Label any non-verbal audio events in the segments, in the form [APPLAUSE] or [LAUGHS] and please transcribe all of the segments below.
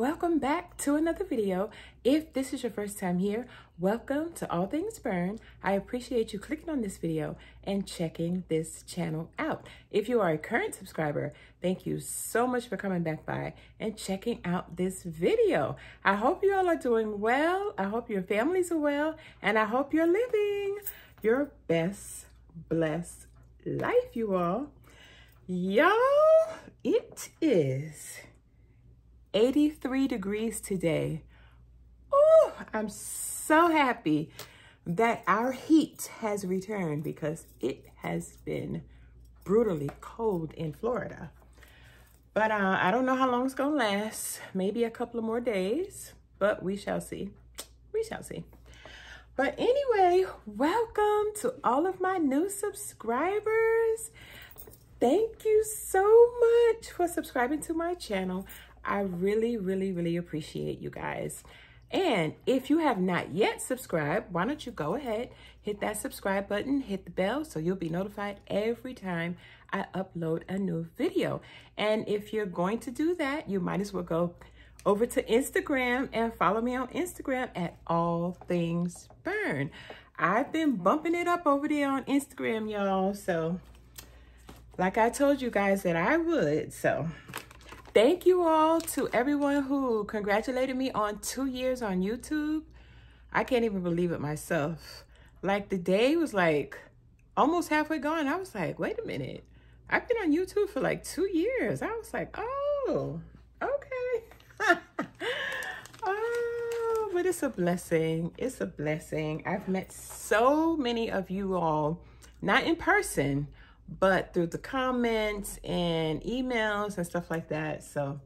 welcome back to another video. If this is your first time here, welcome to All Things Bern. I appreciate you clicking on this video and checking this channel out. If you are a current subscriber, thank you so much for coming back by and checking out this video. I hope you all are doing well. I hope your families are well, and I hope you're living your best blessed life, you all. Y'all, it is 83 degrees today. Oh, I'm so happy that our heat has returned because it has been brutally cold in Florida. But uh, I don't know how long it's going to last. Maybe a couple of more days, but we shall see. We shall see. But anyway, welcome to all of my new subscribers. Thank you so much for subscribing to my channel. I really, really, really appreciate you guys. And if you have not yet subscribed, why don't you go ahead, hit that subscribe button, hit the bell so you'll be notified every time I upload a new video. And if you're going to do that, you might as well go over to Instagram and follow me on Instagram at All Things Bern. I've been bumping it up over there on Instagram, y'all. So, like I told you guys that I would. So, Thank you all to everyone who congratulated me on two years on YouTube. I can't even believe it myself. Like the day was like almost halfway gone. I was like, wait a minute. I've been on YouTube for like two years. I was like, oh, okay. [LAUGHS] oh, but it's a blessing. It's a blessing. I've met so many of you all, not in person, but through the comments and emails and stuff like that. So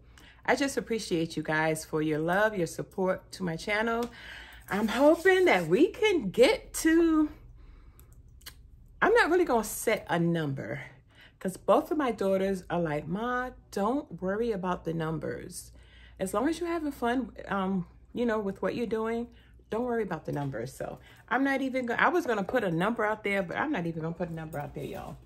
I just appreciate you guys for your love, your support to my channel. I'm hoping that we can get to, I'm not really to set a number because both of my daughters are like, Ma, don't worry about the numbers. As long as you're having fun, um, you know, with what you're doing, don't worry about the numbers. So I'm not even going to, I was to put a number out there, but I'm not even to put a number out there, y'all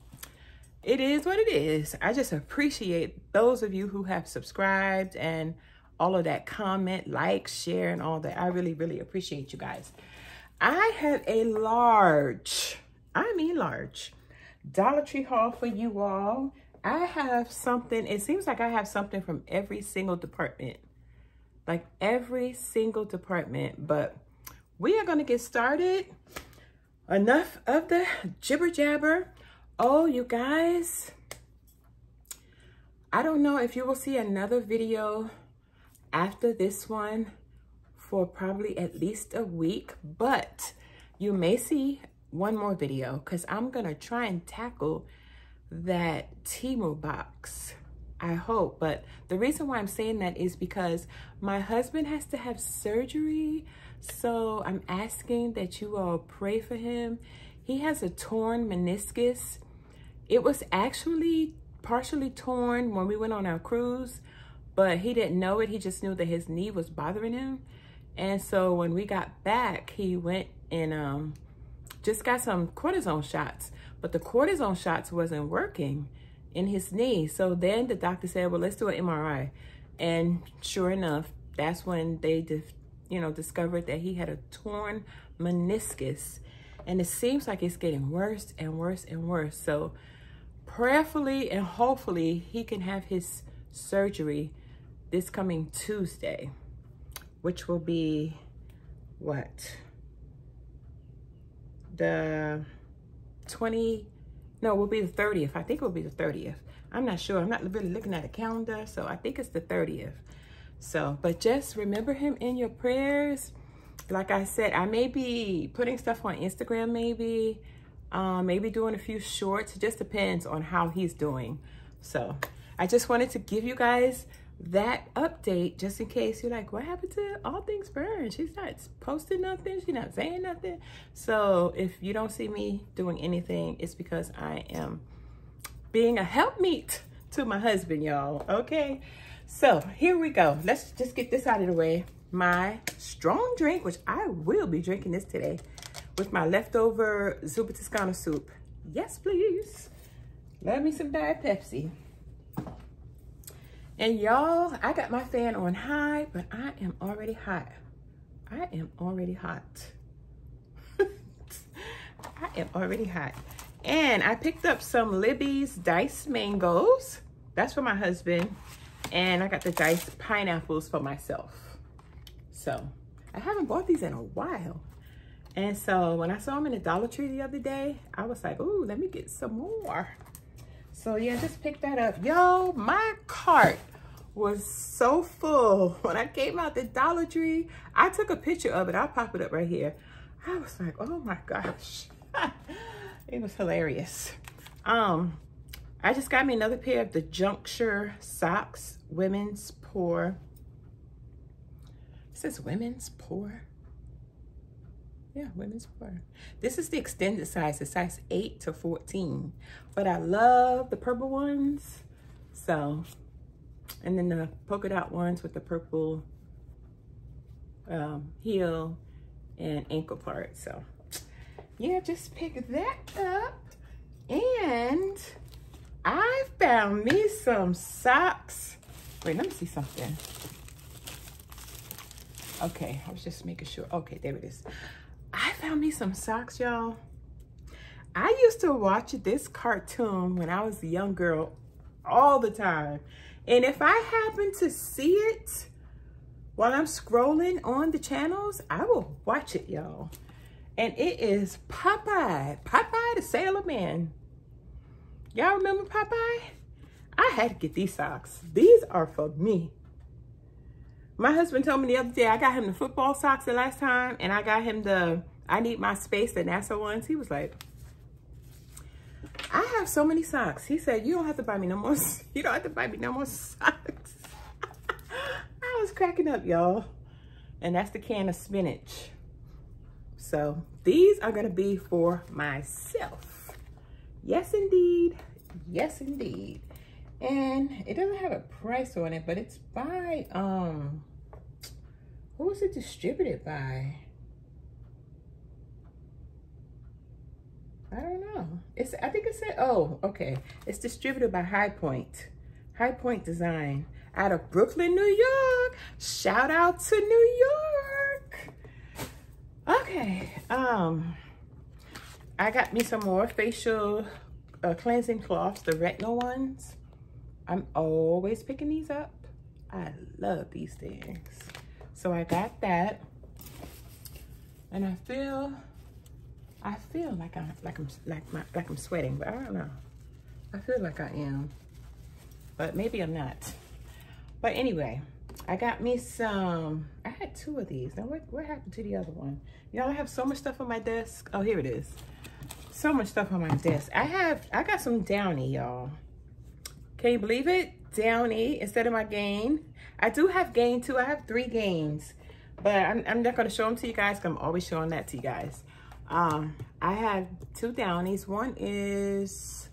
it is what it is. I just appreciate those of you who have subscribed and all of that comment, like, share, and all that. I really, really appreciate you guys. I have a large, I mean large, Dollar Tree haul for you all. I have something, it seems like I have something from every single department. Like every single department, but we are to get started. Enough of the jibber jabber. Oh, you guys, I don't know if you will see another video after this one for probably at least a week, but you may see one more video because I'm going to try and tackle that Temu box. I hope, but the reason why I'm saying that is because my husband has to have surgery. So I'm asking that you all pray for him. He has a torn meniscus it was actually partially torn when we went on our cruise, but he didn't know it. He just knew that his knee was bothering him. And so when we got back, he went and um, just got some cortisone shots, but the cortisone shots wasn't working in his knee. So then the doctor said, well, let's do an MRI. And sure enough, that's when they, you know, discovered that he had a torn meniscus. And it seems like it's getting worse and worse and worse. So prayerfully and hopefully he can have his surgery this coming Tuesday, which will be what? The 20, no, it will be the 30th. I think it will be the 30th. I'm not sure. I'm not really looking at a calendar, so I think it's the 30th. So, but just remember him in your prayers. Like I said, I may be putting stuff on Instagram maybe, um, maybe doing a few shorts. It just depends on how he's doing. So I just wanted to give you guys that update just in case you're like, what happened to All Things Bern? She's not posting nothing. She's not saying nothing. So if you don't see me doing anything, it's because I am being a helpmeet to my husband, y'all. Okay. So here we go. Let's just get this out of the way. My strong drink, which I will be drinking this today with my leftover Zuppa Toscana soup. Yes, please. Love me some Diet Pepsi. And y'all, I got my fan on high, but I am already hot. I am already hot. [LAUGHS] I am already hot. And I picked up some Libby's diced mangoes. That's for my husband. And I got the diced pineapples for myself. So I haven't bought these in a while. And so when I saw them in the Dollar Tree the other day, I was like, ooh, let me get some more. So yeah, just pick that up. Yo, my cart was so full. [LAUGHS] When I came out the Dollar Tree, I took a picture of it. I'll pop it up right here. I was like, oh my gosh. [LAUGHS] it was hilarious. Um, I just got me another pair of the Juncture socks, women's pour. It says women's pour. Yeah, women's pour. This is the extended size, the size 8 to 14. But I love the purple ones. So, and then the polka dot ones with the purple um, heel and ankle part. So, yeah, just pick that up. And I found me some socks. Wait, let me see something. Okay, I was just making sure. Okay, there it is. I found me some socks, y'all. I used to watch this cartoon when I was a young girl all the time. And if I happen to see it while I'm scrolling on the channels, I will watch it, y'all. And it is Popeye. Popeye the Sailor Man. Y'all remember Popeye? I had to get these socks. These are for me. My husband told me the other day, I got him the football socks the last time, and I got him the I Need My Space, the NASA ones. He was like, I have so many socks. He said, you don't have to buy me no more. [LAUGHS] You don't have to buy me no more socks. [LAUGHS] I was cracking up, y'all. And that's the can of spinach. So these are gonna be for myself. Yes, indeed. Yes, indeed. And it doesn't have a price on it, but it's by, um, who was it distributed by? I don't know. It's I think it said oh, okay. It's distributed by High Point. High Point Design out of Brooklyn, New York. Shout out to New York. Okay. Um I got me some more facial uh, cleansing cloths, the retinol ones. I'm always picking these up. I love these things. So I got that. And I feel I feel like I'm like I'm like my like I'm sweating, but I don't know. I feel like I am, but maybe I'm not. But anyway, I got me some. I had two of these. Now what what happened to the other one? Y'all, I have so much stuff on my desk. Oh, here it is. So much stuff on my desk. I have I got some Downy, y'all. Can you believe it? Downy instead of my Gain. I do have Gain too. I have three Gains, but I'm, I'm not going to show them to you guys. I'm always showing that to you guys. Um, I have two Downies. One is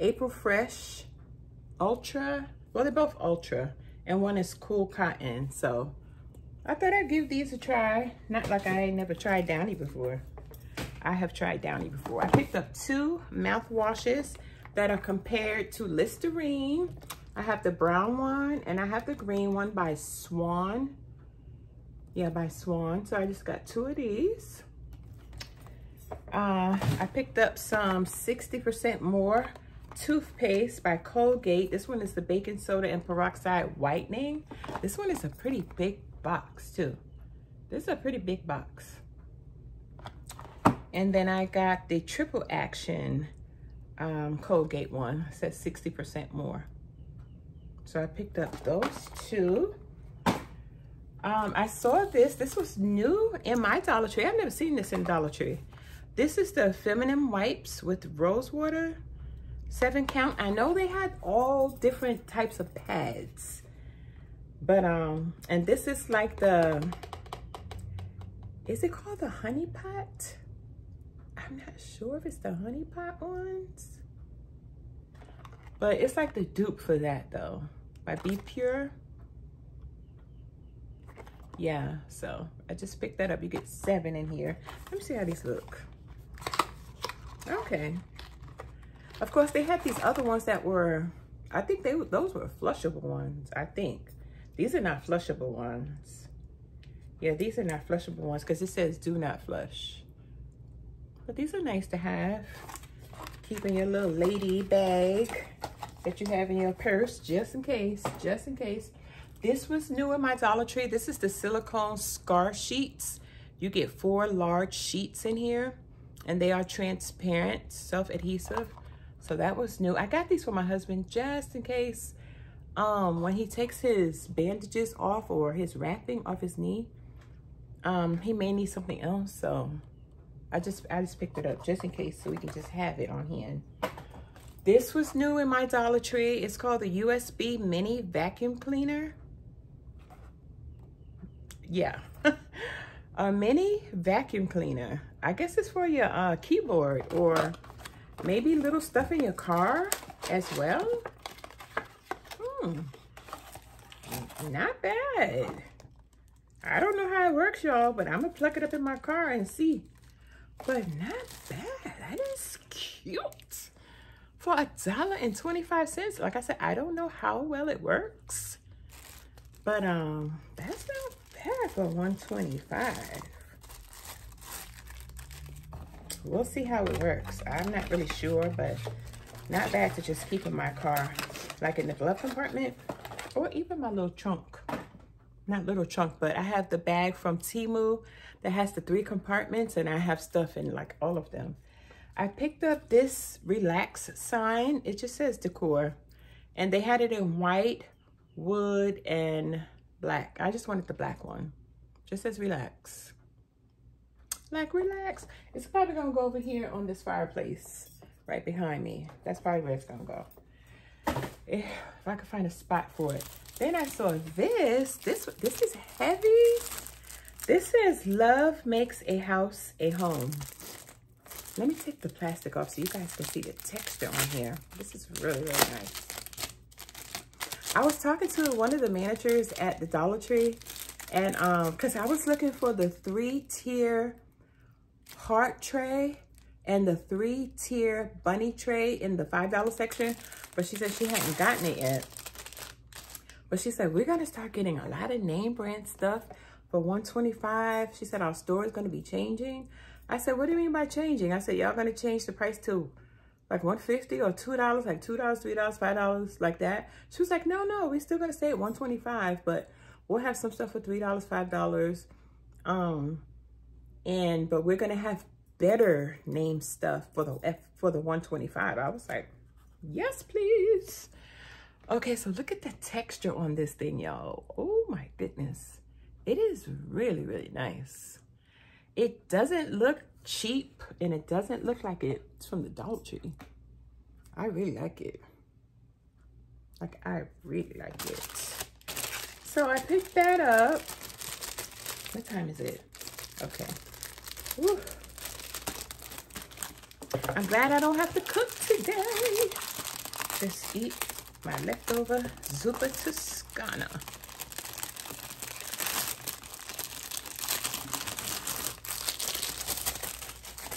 April Fresh Ultra. Well, they're both Ultra. And one is Cool Cotton. So I thought I'd give these a try. Not like I never tried Downy before. I have tried Downy before. I picked up two mouthwashes that are compared to Listerine. I have the brown one and I have the green one by Swan. Yeah, by Swan. So I just got two of these. Uh, I picked up some 60% more toothpaste by Colgate. This one is the baking soda and peroxide whitening. This one is a pretty big box too. This is a pretty big box. And then I got the triple action um, Colgate one. It says 60% more. So I picked up those two. Um, I saw this. This was new in my Dollar Tree. I've never seen this in Dollar Tree. This is the feminine wipes with rose water, seven count. I know they had all different types of pads, but, um, and this is like the, is it called the honey pot? I'm not sure if it's the honey pot ones, but it's like the dupe for that though, by Be Pure. Yeah, so I just picked that up. You get seven in here. Let me see how these look. Okay. Of course, they had these other ones that were, I think they those were flushable ones, I think. These are not flushable ones. Yeah, these are not flushable ones because it says do not flush. But these are nice to have. Keep in your little lady bag that you have in your purse just in case, just in case. This was new in my Dollar Tree. This is the silicone scar sheets. You get four large sheets in here and they are transparent, self-adhesive. So that was new. I got these for my husband just in case um, when he takes his bandages off or his wrapping off his knee, um, he may need something else. So I just I just picked it up just in case so we can just have it on hand. This was new in my Dollar Tree. It's called the USB Mini Vacuum Cleaner. Yeah. [LAUGHS] a mini vacuum cleaner. I guess it's for your uh, keyboard or maybe little stuff in your car as well. Hmm. Not bad. I don't know how it works, y'all, but I'm going to plug it up in my car and see. But not bad. That is cute. For a dollar and 25 cents. Like I said, I don't know how well it works. But um, that's not bad for 125 We'll see how it works. I'm not really sure, but not bad to just keep in my car, like in the glove compartment or even my little trunk. Not little trunk, but I have the bag from Temu that has the three compartments and I have stuff in like all of them. I picked up this relax sign. It just says decor and they had it in white, wood, and black. I just wanted the black one. Just says relax. Like relax. It's probably gonna go over here on this fireplace right behind me. That's probably where it's gonna go. If, if I could find a spot for it. Then I saw this. This this is heavy. This says love makes a house a home. Let me take the plastic off so you guys can see the texture on here. This is really, really nice. I was talking to one of the managers at the Dollar Tree and um because I was looking for the three tier heart tray and the three tier bunny tray in the $5 section, but she said she hadn't gotten it yet. But she said, we're gonna start getting a lot of name brand stuff for 125. She said, our store is gonna be changing. I said, what do you mean by changing? I said, y'all gonna change the price to like 150 or $2, like $2, $3, $5, like that. She was like, no, no, we're still gonna stay at 125 but we'll have some stuff for $3, $5. Um, and but we're gonna have better name stuff for the F for the 125. I was like, yes, please. Okay, so look at the texture on this thing, y'all. Oh my goodness. It is really, really nice. It doesn't look cheap and it doesn't look like it's from the Dollar Tree. I really like it. Like, I really like it. So I picked that up. What time is it? Okay. I'm glad I don't have to cook today. Just eat my leftover zuppa toscana.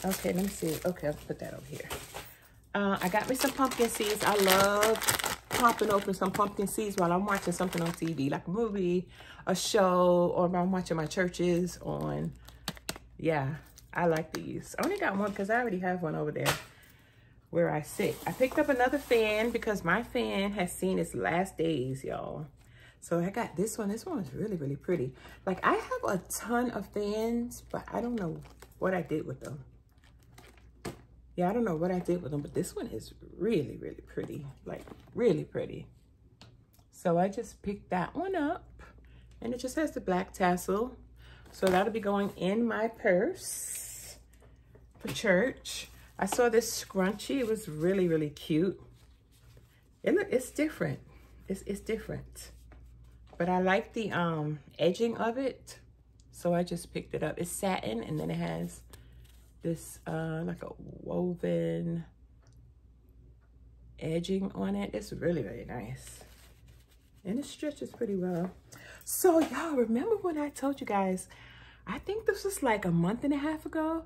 Okay, let me see. Okay, I'll put that over here. Uh, I got me some pumpkin seeds. I love popping open some pumpkin seeds while I'm watching something on TV, like a movie, a show, or I'm watching my churches on yeah, I like these. I only got one because I already have one over there where I sit. I picked up another fan because my fan has seen its last days, y'all. So I got this one. This one is really, really pretty. Like, I have a ton of fans, but I don't know what I did with them. Yeah, I don't know what I did with them, but this one is really, really pretty. Like, really pretty. So I just picked that one up. And it just has the black tassel. So that'll be going in my purse for church. I saw this scrunchie. It was really, really cute. It look, it's different. It's, it's different. But I like the um, edging of it. So I just picked it up. It's satin and then it has this uh, like a woven edging on it. It's really, really nice. And it stretches pretty well. So y'all remember when I told you guys, I think this was like a month and a half ago,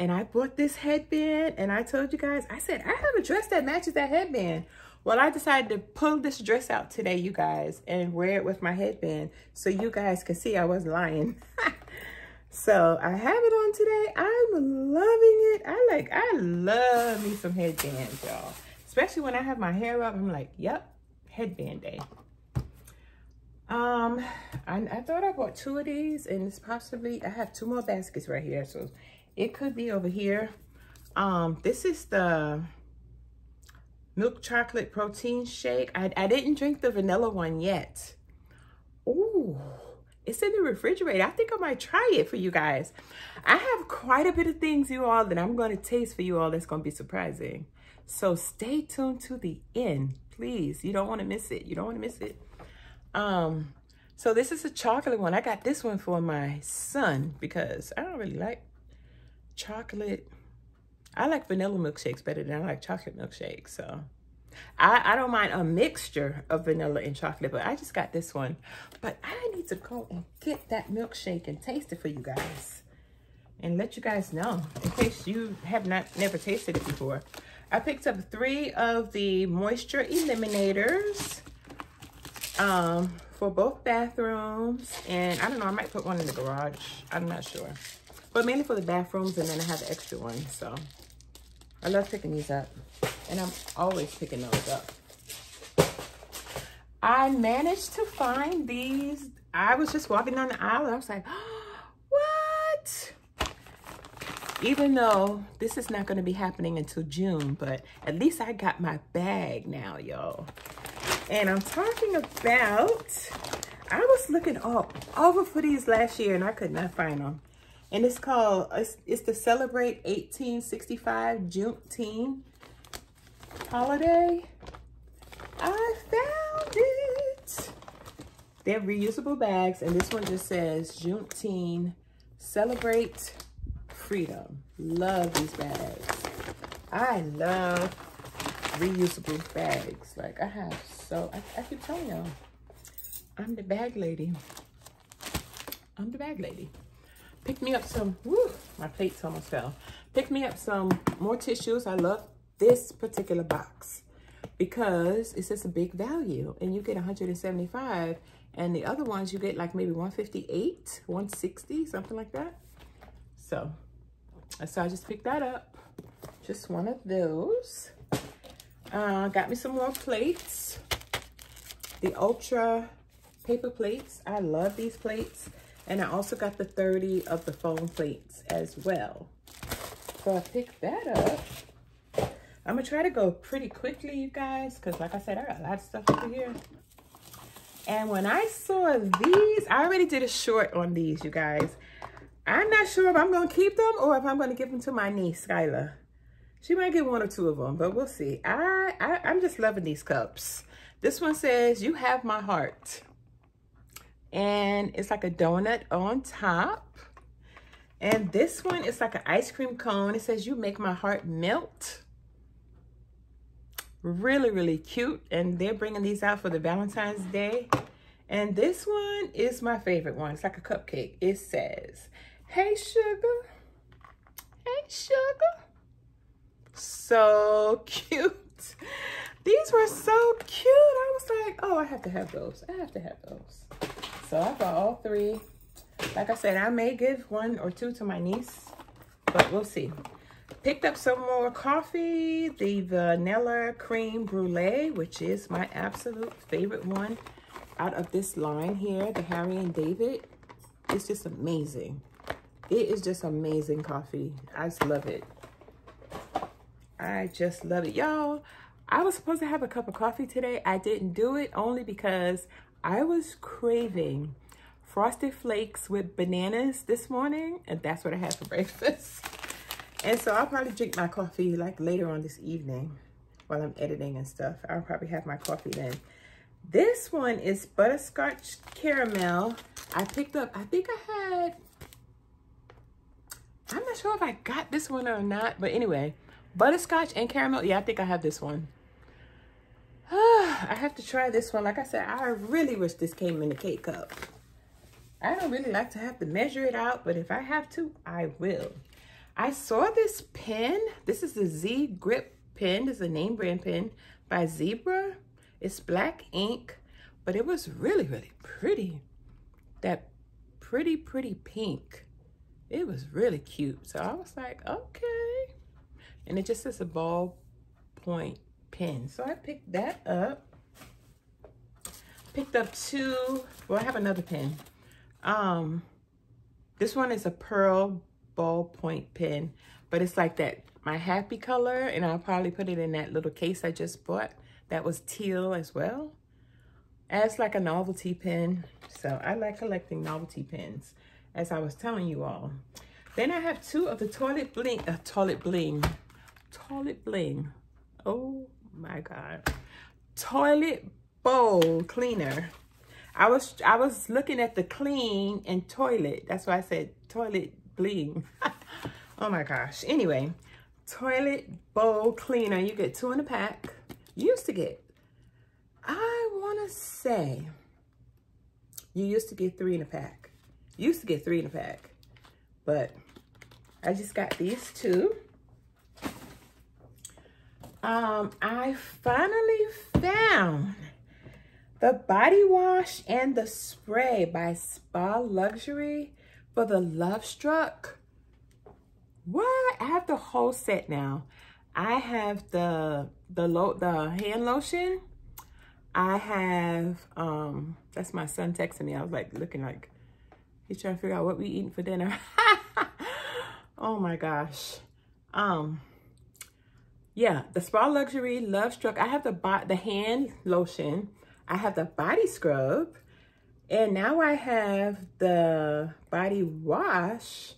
and I bought this headband and I told you guys, I said, I have a dress that matches that headband. Well, I decided to pull this dress out today, you guys, and wear it with my headband so you guys can see I wasn't lying. [LAUGHS] so I have it on today. I'm loving it. I like, I love me some headbands, y'all. Especially when I have my hair up, I'm like, yep, headband day. Um, I, I thought I bought two of these and it's possibly, I have two more baskets right here. So it could be over here. Um, this is the milk chocolate protein shake. I, I didn't drink the vanilla one yet. Ooh, it's in the refrigerator. I think I might try it for you guys. I have quite a bit of things, you all, that I'm going to taste for you all that's going to be surprising. So stay tuned to the end, please. You don't want to miss it. You don't want to miss it. Um, so this is a chocolate one. I got this one for my son because I don't really like chocolate I like vanilla milkshakes better than I like chocolate milkshakes. So I, I don't mind a mixture of vanilla and chocolate, but I just got this one. But I need to go and get that milkshake and taste it for you guys. And let you guys know, in case you have not never tasted it before. I picked up three of the moisture eliminators um, for both bathrooms. And I don't know, I might put one in the garage. I'm not sure. But mainly for the bathrooms, and then I have the extra one, so. I love picking these up. And I'm always picking those up. I managed to find these. I was just walking down the aisle I was like, [GASPS] what? Even though this is not going to be happening until June, but at least I got my bag now, y'all. And I'm talking about, I was looking all over for these last year and I could not find them. And it's called, it's, it's the Celebrate 1865 Juneteenth holiday. I found it. They're reusable bags. And this one just says Juneteenth Celebrate Freedom. Love these bags. I love reusable bags. Like I have so, I, I keep telling y'all, I'm the bag lady. I'm the bag lady pick me up some, my plates almost fell. Pick me up some more tissues. I love this particular box because it's just a big value and you get 175 and the other ones you get like maybe 158, 160, something like that. So, so I just picked that up. Just one of those. Uh, got me some more plates. The Ultra paper plates. I love these plates. And I also got the 30 of the foam plates as well. So I picked that up. I'm gonna try to go pretty quickly, you guys, because like I said, I got a lot of stuff over here. And when I saw these, I already did a short on these, you guys. I'm not sure if I'm gonna keep them or if I'm gonna give them to my niece, Skylar. She might get one or two of them, but we'll see. I, I I'm just loving these cups. This one says, you have my heart and it's like a donut on top. And this one is like an ice cream cone. It says, you make my heart melt. Really, really cute. And they're bringing these out for the Valentine's Day. And this one is my favorite one. It's like a cupcake. It says, hey, sugar. Hey, sugar. So cute. These were so cute. I was like, oh, I have to have those. I have to have those. So I bought all three. Like I said, I may give one or two to my niece, but we'll see. Picked up some more coffee, the vanilla cream brulee, which is my absolute favorite one out of this line here, the Harry and David. It's just amazing. It is just amazing coffee. I just love it. I just love it. Y'all, I was supposed to have a cup of coffee today. I didn't do it only because I was craving frosted flakes with bananas this morning and that's what I had for [LAUGHS] breakfast. And so I'll probably drink my coffee like later on this evening while I'm editing and stuff. I'll probably have my coffee then. This one is butterscotch caramel. I picked up, I think I had, I'm not sure if I got this one or not, but anyway, butterscotch and caramel. Yeah, I think I have this one. [SIGHS] I have to try this one. Like I said, I really wish this came in a cake cup. I don't really like to have to measure it out, but if I have to, I will. I saw this pen. This is the Z Grip pen. This is a name brand pen by Zebra. It's black ink, but it was really, really pretty. That pretty, pretty pink. It was really cute. So I was like, okay. And it just says a ball point pen. So I picked that up. Picked up two, well, I have another pen. Um, This one is a pearl ballpoint pen, but it's like that, my happy color, and I'll probably put it in that little case I just bought. That was teal as well. As like a novelty pen. So I like collecting novelty pens, as I was telling you all. Then I have two of the Toilet Bling, uh, Toilet Bling, Toilet Bling. Oh my God. Toilet bowl cleaner. I was I was looking at the clean and toilet. That's why I said toilet bling. [LAUGHS] oh my gosh. Anyway, toilet bowl cleaner. You get two in a pack. You used to get, I want to say, you used to get three in a pack. You used to get three in a pack. But I just got these two. Um, I finally found the body wash and the spray by Spa Luxury for the Love Struck. What? I have the whole set now. I have the the lo the hand lotion. I have um that's my son texting me. I was like looking like he's trying to figure out what we eating for dinner. [LAUGHS] oh my gosh. Um yeah, the Spa Luxury Love Struck. I have the the hand lotion I have the body scrub. And now I have the body wash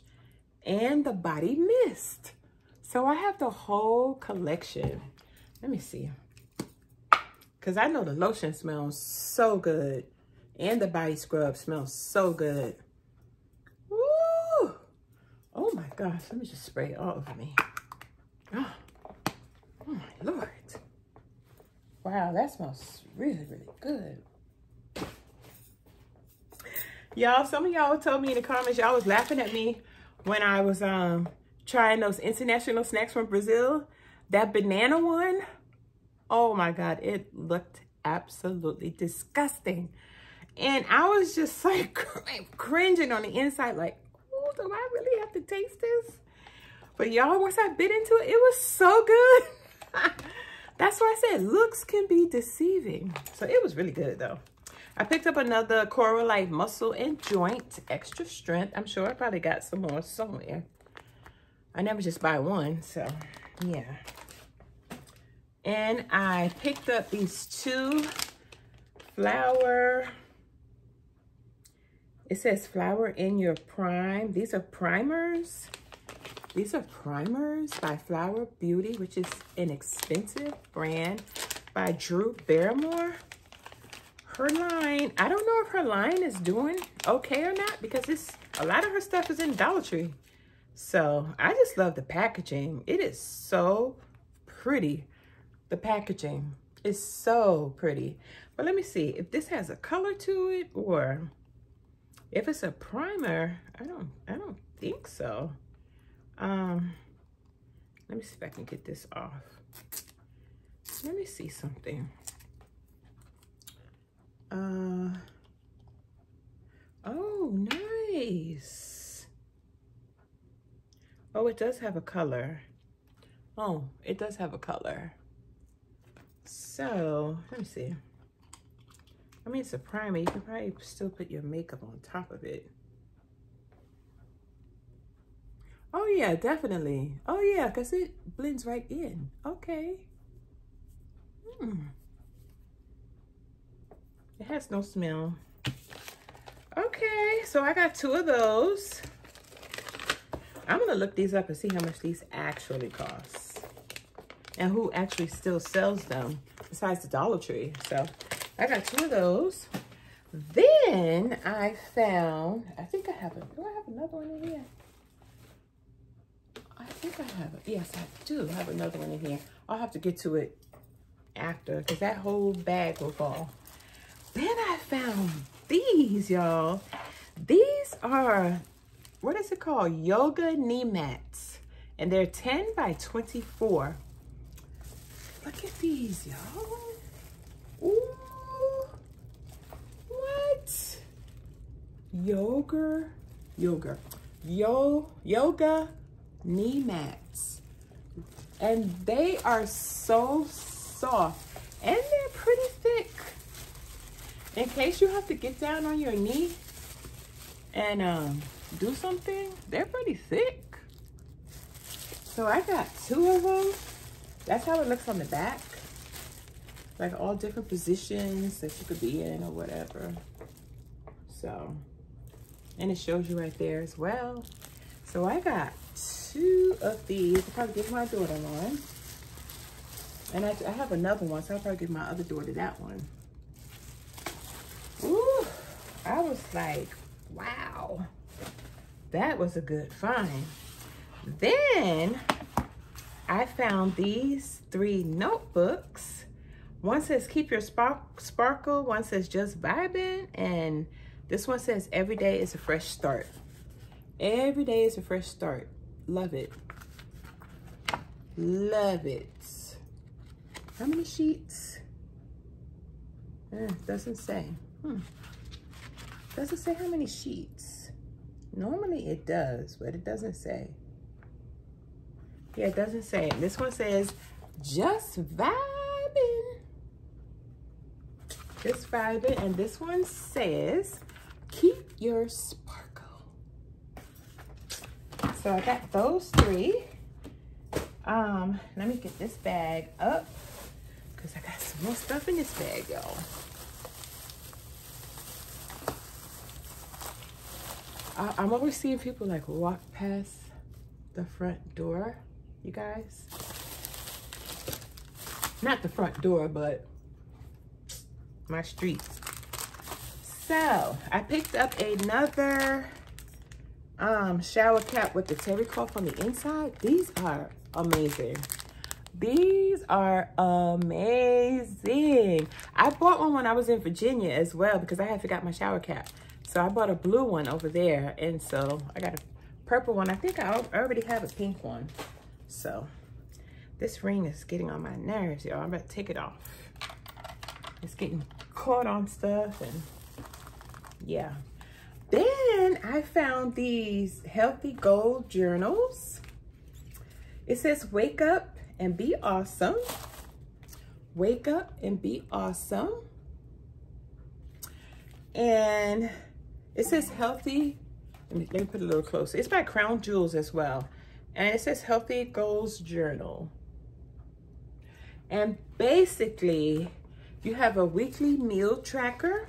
and the body mist. So I have the whole collection. Let me see. Because I know the lotion smells so good. And the body scrub smells so good. Woo! Oh my gosh. Let me just spray it all over me. Oh, oh my Lord. Wow, that smells really, really good. Y'all, some of y'all told me in the comments, y'all was laughing at me when I was um trying those international snacks from Brazil. That banana one, oh my God, it looked absolutely disgusting. And I was just [LAUGHS] like cringing on the inside, like, do I really have to taste this? But y'all, once I bit into it, it was so good. [LAUGHS] That's why I said looks can be deceiving. So it was really good though. I picked up another Coralite Muscle and Joint Extra Strength. I'm sure I probably got some more somewhere. I never just buy one, so yeah. And I picked up these two flower, it says flower in your prime. These are primers. These are primers by Flower Beauty, which is an expensive brand by Drew Barrymore. Her line, I don't know if her line is doing okay or not because it's a lot of her stuff is in Dollar Tree. So I just love the packaging. It is so pretty. The packaging is so pretty. But let me see if this has a color to it or if it's a primer. I don't I don't think so. Um, let me see if I can get this off. Let me see something. Uh, oh, nice. Oh, it does have a color. Oh, it does have a color. So, let me see. I mean, it's a primer. You can probably still put your makeup on top of it. Oh, yeah, definitely. Oh, yeah, because it blends right in. Okay. Hmm. It has no smell. Okay, so I got two of those. I'm to look these up and see how much these actually cost. And who actually still sells them besides the Dollar Tree. So I got two of those. Then I found, I think I have, a, do I have another one in here? I think I have it. Yes, I do have another one in here. I'll have to get to it after because that whole bag will fall. Then I found these, y'all. These are, what is it called? Yoga knee mats. And they're 10 by 24. Look at these, y'all. Ooh. What? Yoga, yoga, yo, yoga knee mats. And they are so soft and they're pretty thick. In case you have to get down on your knee and um, do something, they're pretty thick. So I got two of them. That's how it looks on the back. Like all different positions that you could be in or whatever. So, and it shows you right there as well. So I got two of these. I'll probably give my daughter one. And I, I have another one, so I'll probably give my other daughter that one. Ooh, I was like, wow, that was a good find. Then I found these three notebooks. One says keep your spark sparkle, one says just vibing, and this one says every day is a fresh start. Every day is a fresh start. Love it. Love it. How many sheets? Eh, doesn't say. Hmm. Doesn't say how many sheets. Normally it does, but it doesn't say. Yeah, it doesn't say. it. This one says, just vibing. Just vibing. And this one says, keep your sparkle. So I got those three. Um, let me get this bag up because I got some more stuff in this bag, y'all. I'm always seeing people like walk past the front door, you guys. Not the front door, but my street. So I picked up another um, shower cap with the terry cloth on the inside. These are amazing. These are amazing. I bought one when I was in Virginia as well because I had forgot my shower cap. So I bought a blue one over there. And so I got a purple one. I think I already have a pink one. So this ring is getting on my nerves, y'all. I'm about to take it off. It's getting caught on stuff and yeah. Then I found these healthy goals journals. It says wake up and be awesome. Wake up and be awesome. And it says healthy. Let me, let me put it a little closer. It's by Crown Jewels as well. And it says Healthy Goals Journal. And basically, you have a weekly meal tracker.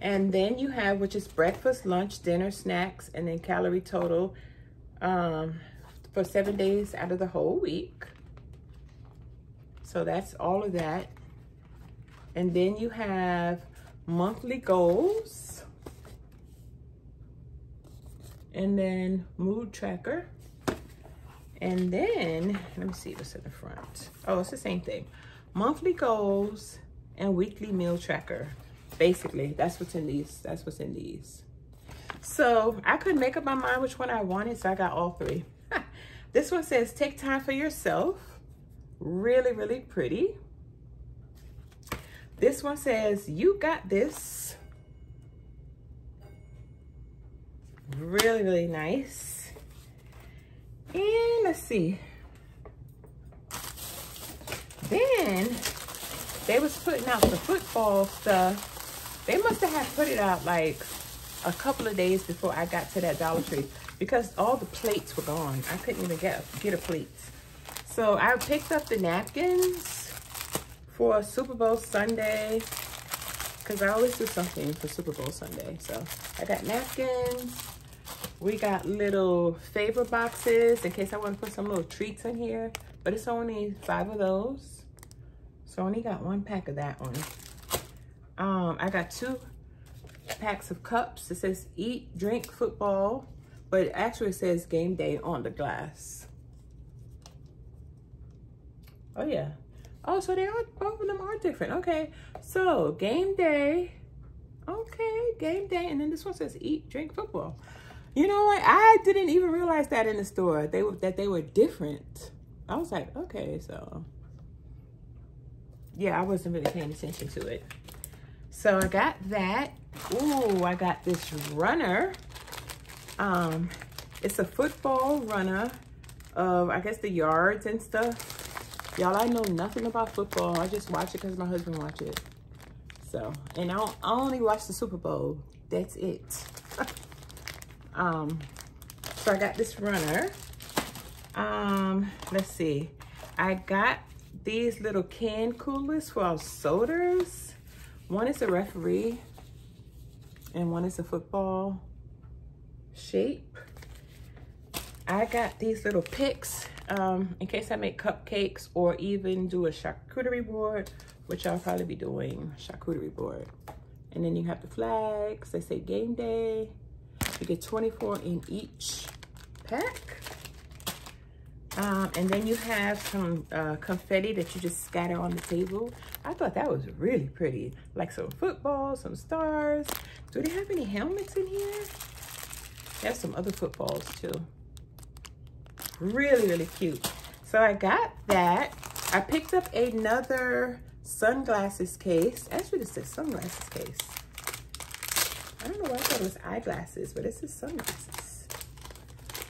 And then you have, which is breakfast, lunch, dinner, snacks, and then calorie total. Um, for seven days out of the whole week. So that's all of that. And then you have monthly goals. And then mood tracker. And then, let me see what's in the front. Oh, it's the same thing. Monthly goals and weekly meal tracker. Basically, that's what's in these. That's what's in these. So I couldn't make up my mind which one I wanted, so I got all three. [LAUGHS] This one says, take time for yourself. Really, really pretty. This one says, you got this. Really, really nice. And let's see. Then they was putting out the football stuff. They must have put it out like a couple of days before I got to that Dollar Tree because all the plates were gone. I couldn't even get, get a plate. So I picked up the napkins for Super Bowl Sunday because I always do something for Super Bowl Sunday. So I got napkins. We got little favor boxes in case I want to put some little treats in here. But it's only five of those. So I only got one pack of that one. Um, I got two packs of cups. It says eat, drink, football. But it actually says game day on the glass. Oh yeah. Oh, so they are, both of them are different. Okay, so game day. Okay, game day. And then this one says eat, drink, football. You know what? I didn't even realize that in the store. They were that they were different. I was like, okay, so yeah, I wasn't really paying attention to it. So I got that. Ooh, I got this runner. Um, it's a football runner of, I guess, the yards and stuff. Y'all, I know nothing about football. I just watch it because my husband watch it. So, and I, I only watch the Super Bowl. That's it. [LAUGHS] um, so I got this runner. Um, let's see. I got these little can coolers for our sodas. One is a referee and one is a football shape. I got these little picks um, in case I make cupcakes or even do a charcuterie board, which I'll probably be doing charcuterie board. And then you have the flags. They say game day. You get 24 in each pack. Um, and then you have some uh, confetti that you just scatter on the table. I thought that was really pretty. Like some footballs, some stars. Do they have any helmets in here? They have some other footballs too. Really, really cute. So I got that. I picked up another sunglasses case. Actually, this says sunglasses case. I don't know why I thought it was eyeglasses, but it says sunglasses.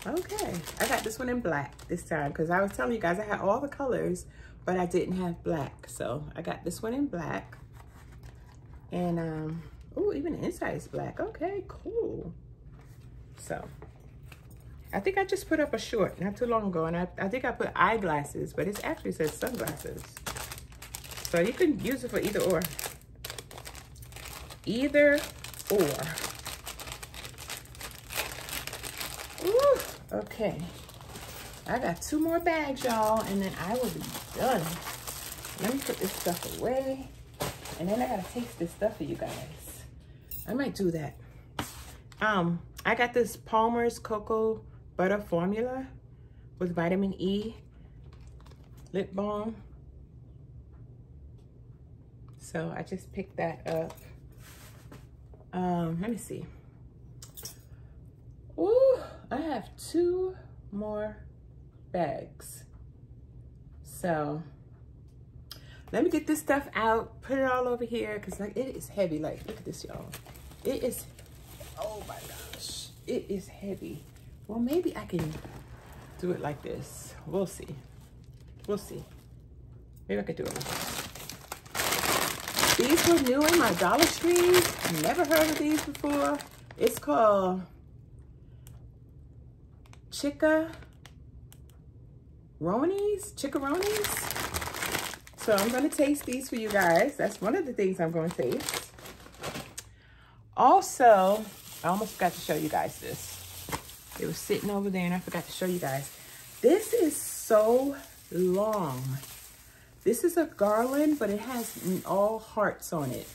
Okay, I got this one in black this time because I was telling you guys I had all the colors, but I didn't have black. So I got this one in black. And, um, oh, even the inside is black. Okay, cool. So I think I just put up a short not too long ago, and I, I think I put eyeglasses, but it actually says sunglasses. So you can use it for either or. Either or. Ooh. Okay. I got two more bags, y'all, and then I will be done. Let me put this stuff away. And then I gotta taste this stuff for you guys. I might do that. Um, I got this Palmer's Cocoa Butter Formula with vitamin E lip balm. So I just picked that up. Um, let me see. Ooh, I have two more bags. So let me get this stuff out, put it all over here, because like it is heavy. Like, look at this, y'all. It is, oh my gosh, it is heavy. Well, maybe I can do it like this. We'll see. We'll see. Maybe I could do it like this. These were new in my Dollar Tree. Never heard of these before. It's called Chica Ronies, Chickaroonies. So I'm gonna taste these for you guys. That's one of the things I'm gonna taste. Also, I almost forgot to show you guys this. It was sitting over there and I forgot to show you guys. This is so long. This is a garland, but it has all hearts on it.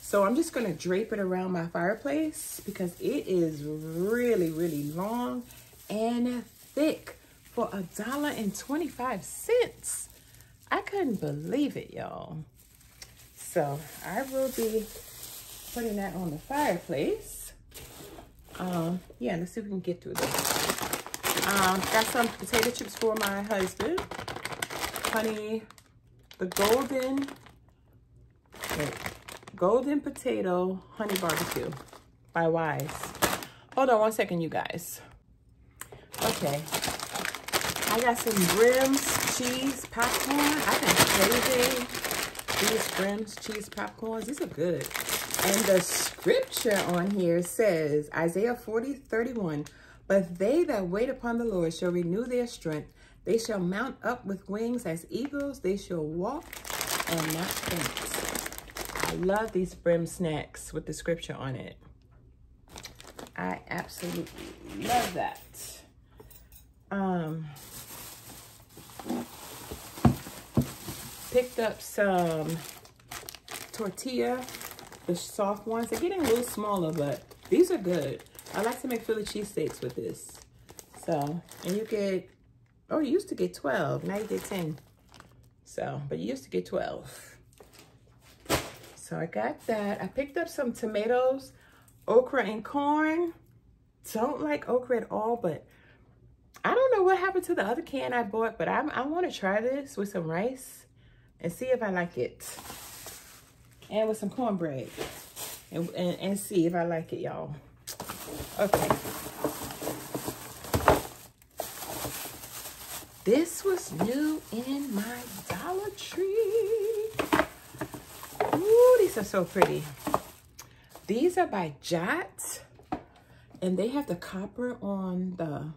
So I'm just gonna drape it around my fireplace because it is really, really long and thick for a dollar and 25 cents. I couldn't believe it, y'all. So I will be putting that on the fireplace. Um, yeah, let's see if we can get through this. Um, got some potato chips for my husband. Honey, the golden, wait, golden potato honey barbecue by Wise. Hold on one second, you guys. Okay. I got some Brim's cheese popcorn. I've been craving these Brim's cheese popcorns. These are good. And the scripture on here says, Isaiah 40, 31, But they that wait upon the Lord shall renew their strength. They shall mount up with wings as eagles. They shall walk and not faint. I love these Brim snacks with the scripture on it. I absolutely love that. Um, picked up some tortilla, the soft ones. They're getting a little smaller, but these are good. I like to make Philly cheesesteaks with this. So, and you get, oh, you used to get 12. Now you get 10. So, but you used to get 12. So I got that. I picked up some tomatoes, okra and corn. Don't like okra at all, but I don't know what happened to the other can I bought, but I'm, I want to try this with some rice and see if I like it. And with some cornbread and, and, and see if I like it, y'all. Okay. This was new in my Dollar Tree. Ooh, these are so pretty. These are by Jot. And they have the copper on the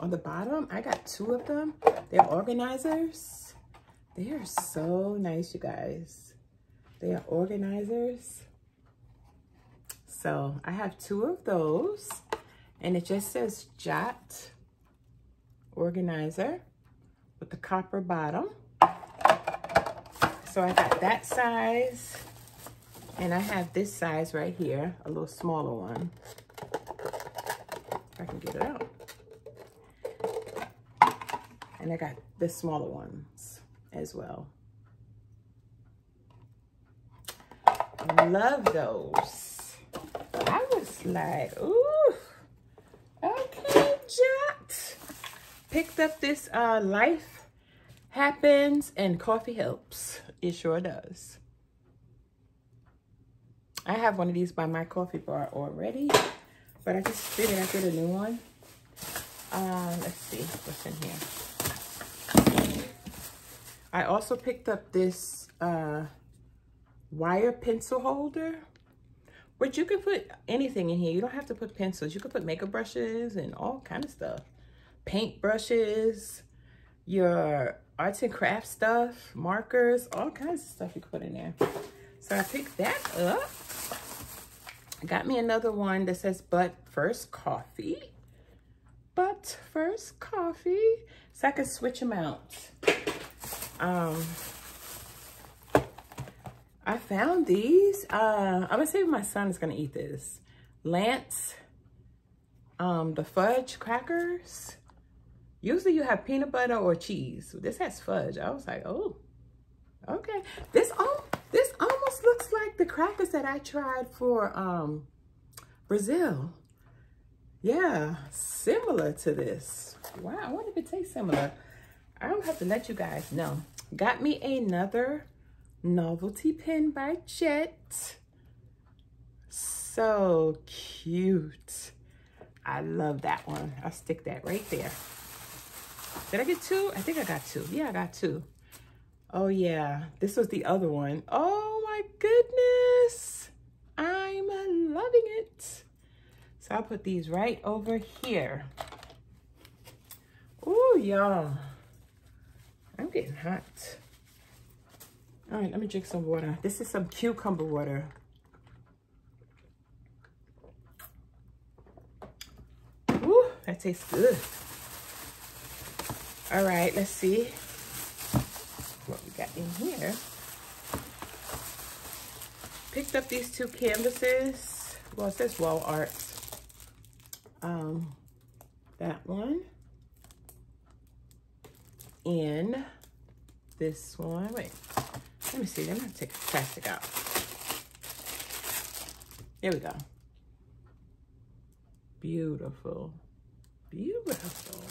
on the bottom. I got two of them. They're organizers. They are so nice, you guys. They are organizers. So I have two of those. And it just says Jot organizer with the copper bottom. So I got that size and I have this size right here, a little smaller one. If I can get it out. And I got the smaller ones as well. Love those. I was like, ooh, okay, Jot picked up this uh, Life Happens and Coffee Helps. It sure does. I have one of these by my coffee bar already, but I just figured I'd get a new one. Uh, let's see what's in here. I also picked up this uh, wire pencil holder, which you can put anything in here. You don't have to put pencils. You can put makeup brushes and all kind of stuff paint brushes, your arts and crafts stuff, markers, all kinds of stuff you can put in there. So I picked that up. I got me another one that says, but first coffee. But first coffee. So I can switch them out. Um, I found these. Uh, I'm gonna say my son is gonna eat this. Lance, um, the fudge crackers. Usually you have peanut butter or cheese. This has fudge. I was like, oh, okay. This, oh, this almost looks like the crackers that I tried for um, Brazil. Yeah, similar to this. Wow, I wonder if it tastes similar. I'll have to let you guys know. Got me another novelty pin by Jet. So cute. I love that one. I'll stick that right there. Did I get two? I think I got two. Yeah, I got two. Oh, yeah. This was the other one. Oh, my goodness. I'm loving it. So I'll put these right over here. Oh, y'all. I'm getting hot. All right, let me drink some water. This is some cucumber water. Ooh, that tastes good. All right, let's see what we got in here. Picked up these two canvases. Well, it says Wall Arts. Um, that one. And this one. Wait, let me see. Going to take the plastic out. There we go. Beautiful. Beautiful.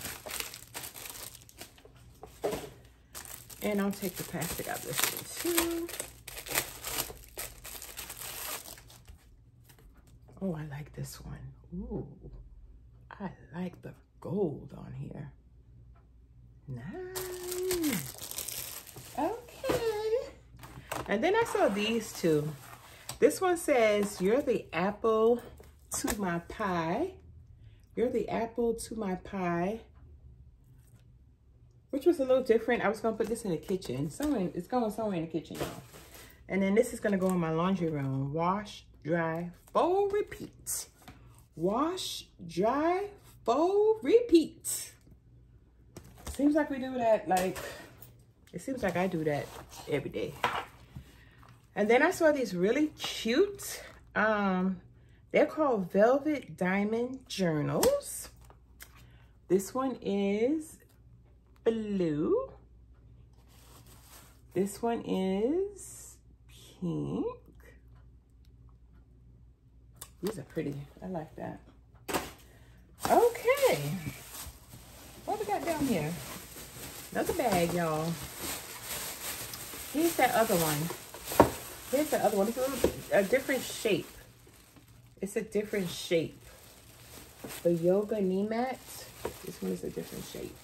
And I'll take the plastic out this one too. Oh, I like this one. Ooh, I like the gold on here. Nice. And then I saw these two. This one says, you're the apple to my pie. You're the apple to my pie which was a little different. I was gonna put this in the kitchen. Somewhere, it's going somewhere in the kitchen, y'all. And then this is gonna go in my laundry room. Wash, dry, fold, repeat. Wash, dry, fold, repeat. Seems like we do that like, it seems like I do that every day. And then I saw these really cute, um, they're called Velvet Diamond Journals. This one is blue. This one is pink. These are pretty. I like that. Okay. What we got down here. Another bag, y'all. Here's that other one. Here's the other one. It's a, a different shape. It's a different shape. The yoga knee mat. This one is a different shape.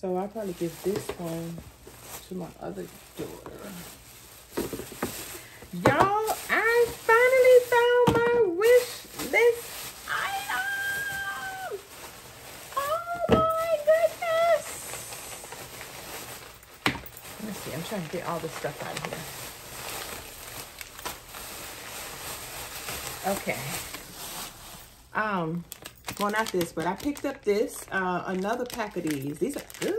So I'll probably give this one to my other daughter. Y'all, I finally found my wish list item. Oh my goodness. Let me see. I'm trying to get all this stuff out of here. Okay. Um, well, not this, but I picked up this, uh, another pack of these. These are good.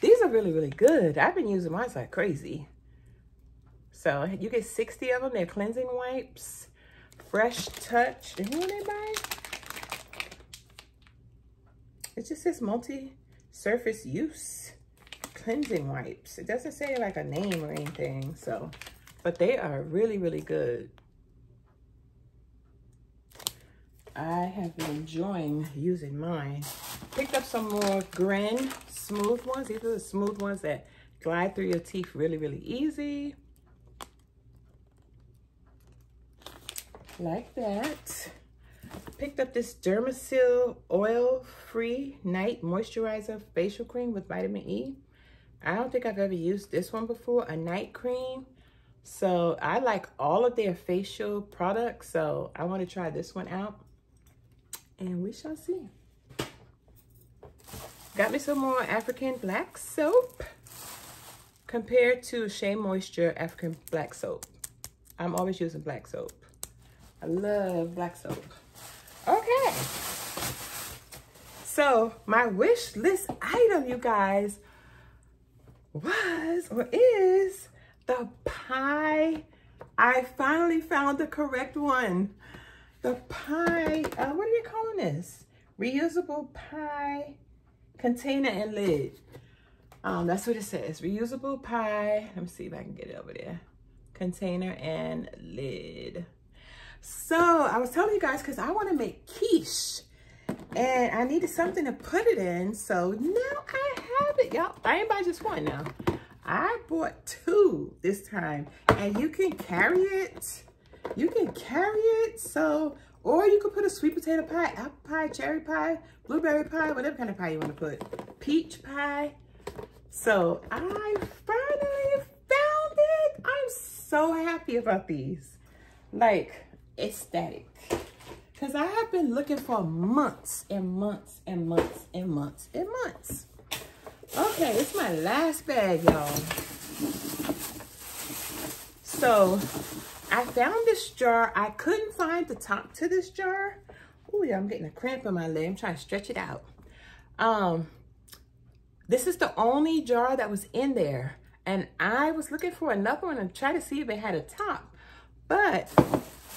These are really, really good. I've been using mine like crazy. So you get 60 of them. They're cleansing wipes, fresh touch. And they by? It just says multi-surface use cleansing wipes. It doesn't say like a name or anything. So, but they are really, really good. I have been enjoying using mine. Picked up some more Gren smooth ones. These are the smooth ones that glide through your teeth really, really easy. Like that. Picked up this Dermasil oil-free night moisturizer facial cream with vitamin E. I don't think I've ever used this one before, a night cream. So I like all of their facial products. So I want to try this one out and we shall see. Got me some more African black soap compared to Shea Moisture African black soap. I'm always using black soap. I love black soap. Okay. So my wish list item, you guys, was or is the pie. I finally found the correct one. The pie, uh, what are you calling this? Reusable pie container and lid. Um, that's what it says. Reusable pie. Let me see if I can get it over there. Container and lid. So I was telling you guys because I want to make quiche. And I needed something to put it in. So now I have it, y'all. I ain't buy just one now. I bought two this time. And you can carry it you can carry it. So, or you could put a sweet potato pie, apple pie, cherry pie, blueberry pie, whatever kind of pie you want to put. Peach pie. So I finally found it. I'm so happy about these. Like ecstatic. Because I have been looking for months and months and months and months and months. Okay, it's my last bag, y'all. So I found this jar. I couldn't find the top to this jar. Oh yeah, I'm getting a cramp in my leg. I'm trying to stretch it out. Um, this is the only jar that was in there. And I was looking for another one and try to see if it had a top. But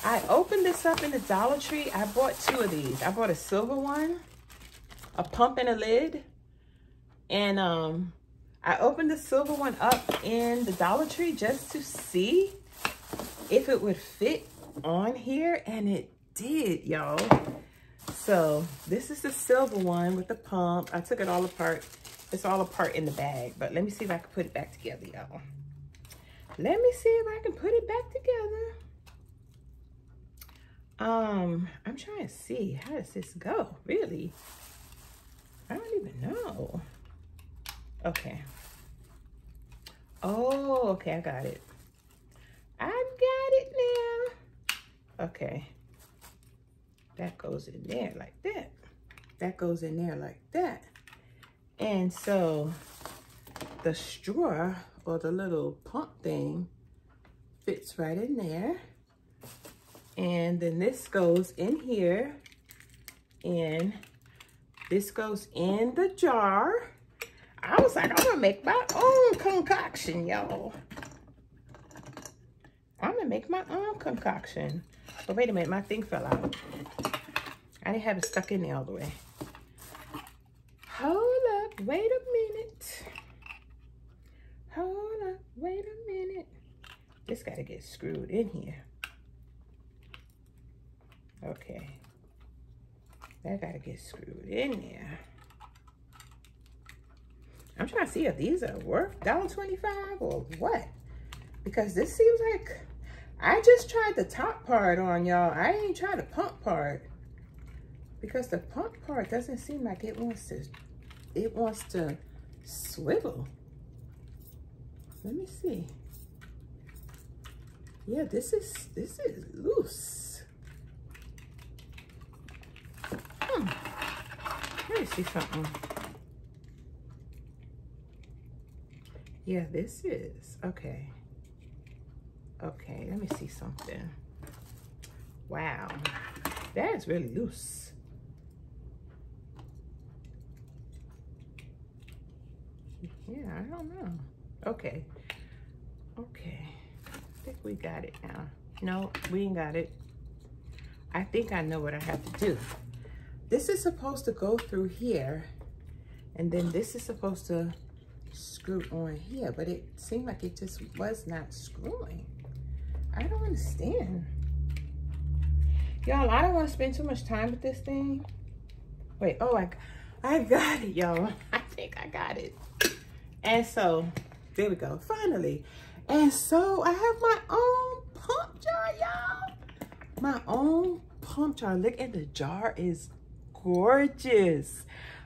I opened this up in the Dollar Tree. I bought two of these. I bought a silver one, a pump and a lid. And um, I opened the silver one up in the Dollar Tree just to see if it would fit on here and it did y'all so this is the silver one with the pump i took it all apart it's all apart in the bag but let me see if i can put it back together y'all let me see if i can put it back together um i'm trying to see how does this go really i don't even know okay oh okay i got it I've got it now. Okay. That goes in there like that. That goes in there like that. And so the straw or the little pump thing fits right in there. And then this goes in here and this goes in the jar. I was like, I'm gonna make my own concoction, y'all. I'm gonna make my own concoction. But wait a minute, my thing fell out. I didn't have it stuck in there all the way. Hold up, wait a minute. Hold up, wait a minute. This gotta get screwed in here. Okay. That gotta get screwed in there. I'm trying to see if these are worth $1.25 or what. Because this seems like, I just tried the top part on y'all. I ain't tried the pump part. Because the pump part doesn't seem like it wants to, it wants to swivel. Let me see. Yeah, this is, this is loose. Hmm. Let me see something. Yeah, this is, okay. Okay, let me see something. Wow, that is really loose. Yeah, I don't know. Okay, okay. I think we got it now. No, we ain't got it. I think I know what I have to do. This is supposed to go through here, and then this is supposed to screw on here, but it seemed like it just was not screwing. I don't understand. Y'all, I don't want to spend too much time with this thing. Wait, oh, I, I got it, y'all. [LAUGHS] I think I got it. And so, there we go, finally. And so, I have my own pump jar, y'all. My own pump jar. Look at the jar is gorgeous.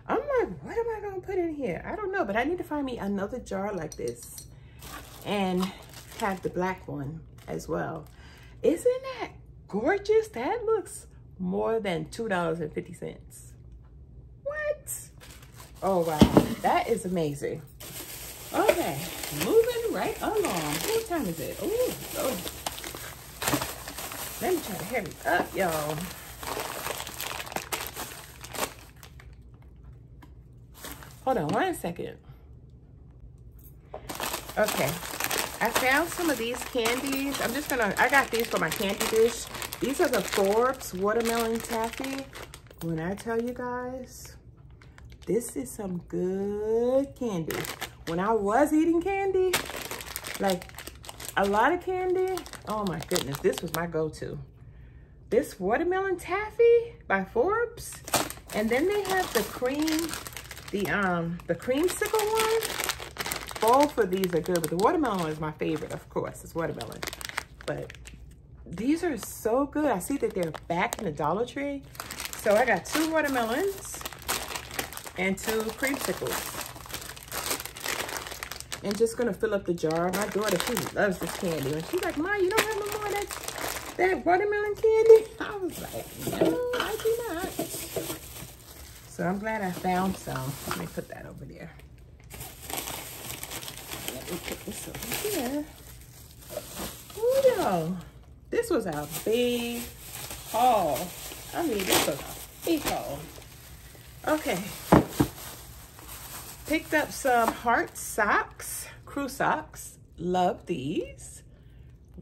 I'm like, what am I gonna put in here? I don't know, but I need to find me another jar like this and have the black one as well. Isn't that gorgeous? That looks more than $2.50. What? Oh, wow. That is amazing. Okay, moving right along. What time is it? Ooh, oh. Let me try to hurry up, y'all. Hold on one second. Okay. I found some of these candies. I'm just gonna, I got these for my candy dish. These are the Forbes Watermelon Taffy. When I tell you guys, this is some good candy. When I was eating candy, like a lot of candy, oh my goodness, this was my go-to. This Watermelon Taffy by Forbes. And then they have the cream the um the creamsicle one, both of these are good, but the watermelon is my favorite, of course, it's watermelon. But these are so good. I see that they're back in the Dollar Tree. So I got two watermelons and two creamsicles. And just gonna fill up the jar. My daughter, she loves this candy. And she's like, Ma, you don't have no more of that, that watermelon candy? [LAUGHS] I was like, no, I do not. So I'm glad I found some. Let me put that over there. Let me put this over here. Oh, yo. This was a big haul. I mean, this was a big haul. Okay. Picked up some heart socks, crew socks. Love these.